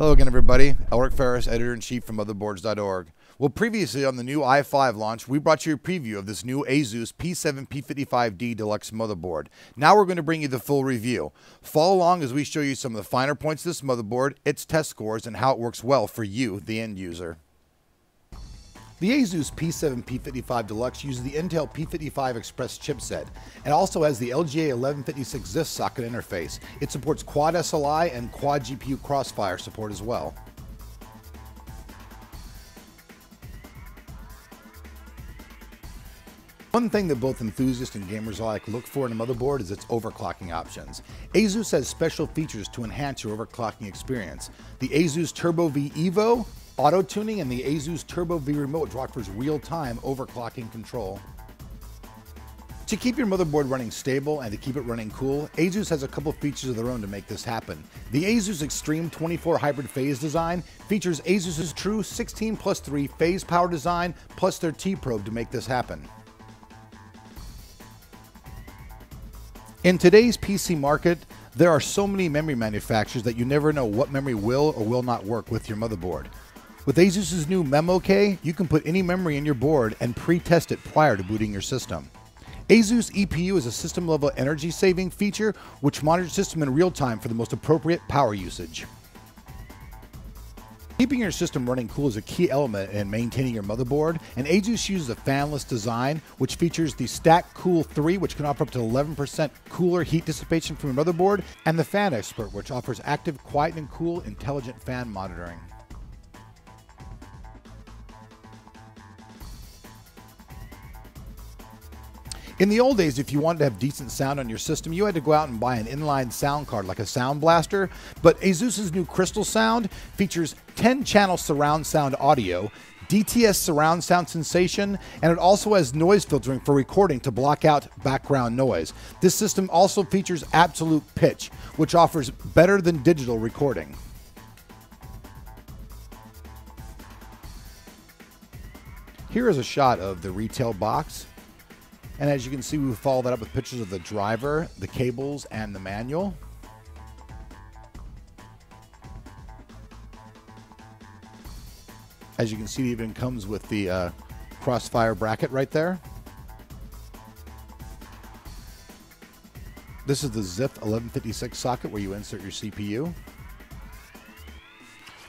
Hello again, everybody. Elric Ferris, editor in chief from motherboards.org. Well, previously on the new i5 launch, we brought you a preview of this new Asus P7 P55D Deluxe motherboard. Now we're going to bring you the full review. Follow along as we show you some of the finer points of this motherboard, its test scores, and how it works well for you, the end user. The Asus P7 P55 Deluxe uses the Intel P55 Express chipset and also has the LGA 1156 ZIF socket interface. It supports quad SLI and quad GPU crossfire support as well. One thing that both enthusiasts and gamers alike look for in a motherboard is its overclocking options. Asus has special features to enhance your overclocking experience. The Asus Turbo V Evo Auto tuning and the Asus Turbo V remote offers real-time overclocking control. To keep your motherboard running stable and to keep it running cool, Asus has a couple features of their own to make this happen. The Asus Extreme 24 Hybrid Phase design features Asus's true 16 plus 3 phase power design plus their T-probe to make this happen. In today's PC market, there are so many memory manufacturers that you never know what memory will or will not work with your motherboard. With Asus's new MemoK, you can put any memory in your board and pre-test it prior to booting your system. Asus EPU is a system level energy saving feature which monitors system in real time for the most appropriate power usage. Keeping your system running cool is a key element in maintaining your motherboard, and Asus uses a fanless design which features the Stack Cool 3, which can offer up to 11% cooler heat dissipation from your motherboard, and the Fan Expert, which offers active, quiet, and cool intelligent fan monitoring. In the old days, if you wanted to have decent sound on your system, you had to go out and buy an inline sound card like a Sound Blaster. But Asus's new Crystal Sound features 10 channel surround sound audio, DTS surround sound sensation, and it also has noise filtering for recording to block out background noise. This system also features absolute pitch, which offers better than digital recording. Here is a shot of the retail box. And as you can see, we follow that up with pictures of the driver, the cables, and the manual. As you can see, it even comes with the uh, crossfire bracket right there. This is the ZIF 1156 socket where you insert your CPU.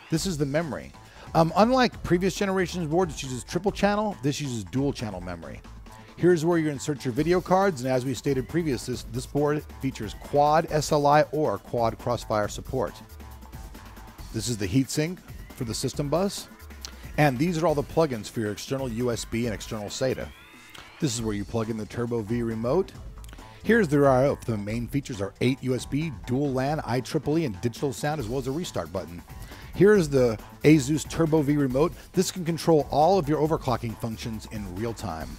This is the memory. Um, unlike previous generations boards, which uses triple channel, this uses dual channel memory. Here's where you insert your video cards, and as we stated previously, this, this board features quad SLI or quad crossfire support. This is the heatsink for the system bus, and these are all the plugins for your external USB and external SATA. This is where you plug in the Turbo V remote. Here's the RIO. The main features are 8 USB, dual LAN, IEEE, and digital sound, as well as a restart button. Here's the Asus Turbo V remote. This can control all of your overclocking functions in real time.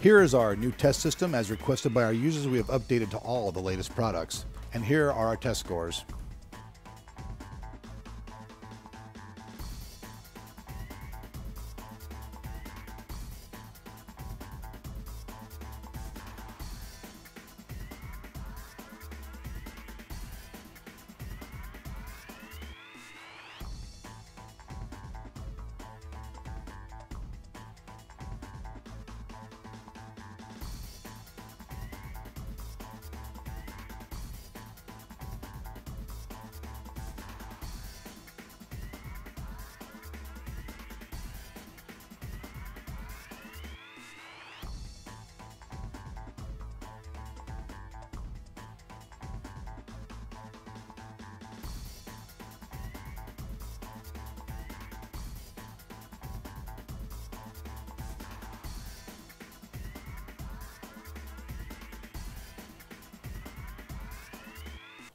Here is our new test system. As requested by our users, we have updated to all the latest products. And here are our test scores.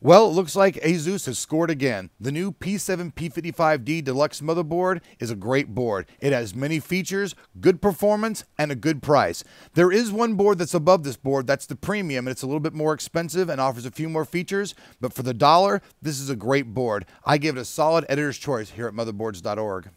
Well, it looks like Asus has scored again. The new P7 P55D Deluxe motherboard is a great board. It has many features, good performance, and a good price. There is one board that's above this board, that's the premium, and it's a little bit more expensive and offers a few more features, but for the dollar, this is a great board. I give it a solid editor's choice here at motherboards.org.